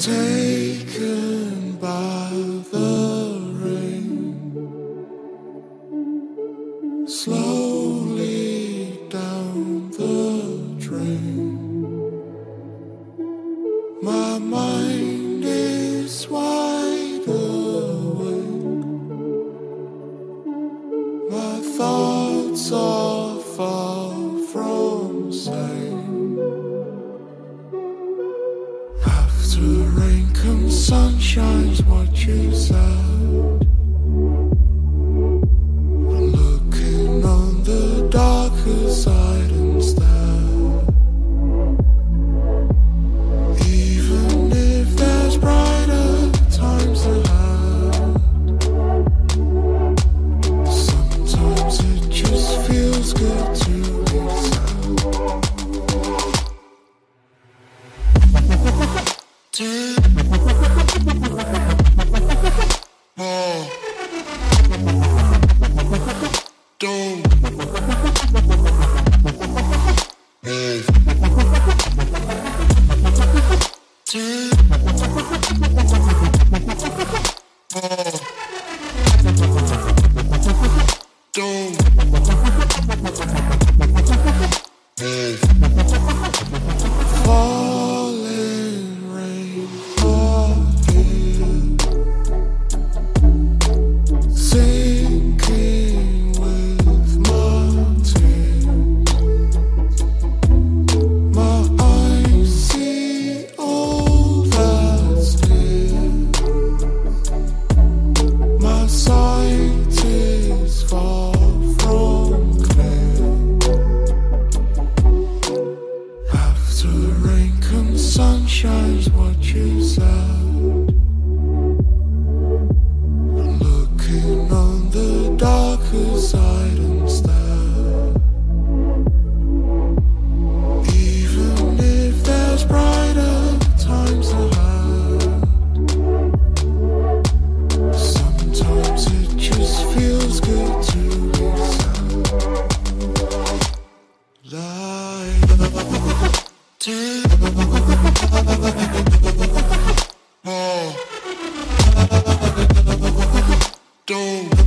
taken by the rain. Slowly down the drain. My mind is wide awake. My thoughts are far After rain comes sunshine's what you said. Don't. Falling comes what you said. Looking on the darker side Don't.